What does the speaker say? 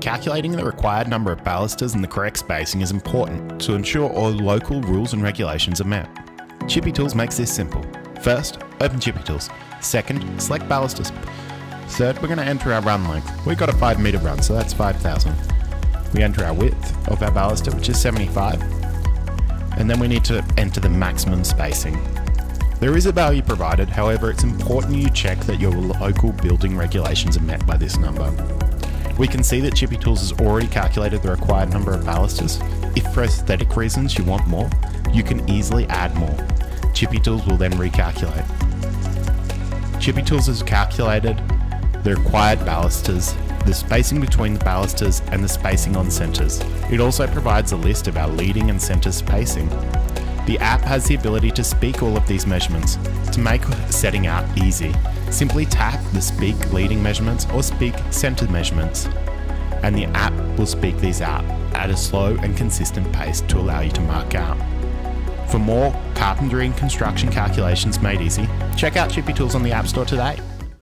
Calculating the required number of balusters and the correct spacing is important to ensure all local rules and regulations are met. Chippy Tools makes this simple. First, open Chippy Tools. Second, select balusters. Third, we're going to enter our run length. We've got a 5 meter run, so that's 5,000. We enter our width of our baluster, which is 75. And then we need to enter the maximum spacing. There is a value provided, however, it's important you check that your local building regulations are met by this number. We can see that Chippy Tools has already calculated the required number of balusters. If for aesthetic reasons you want more, you can easily add more. Chippy Tools will then recalculate. Chippy Tools has calculated the required balusters, the spacing between the balusters, and the spacing on centres. It also provides a list of our leading and centre spacing. The app has the ability to speak all of these measurements. To make setting out easy, simply tap the speak leading measurements or speak centre measurements, and the app will speak these out at a slow and consistent pace to allow you to mark out. For more carpentry and construction calculations made easy, check out Chippy Tools on the App Store today.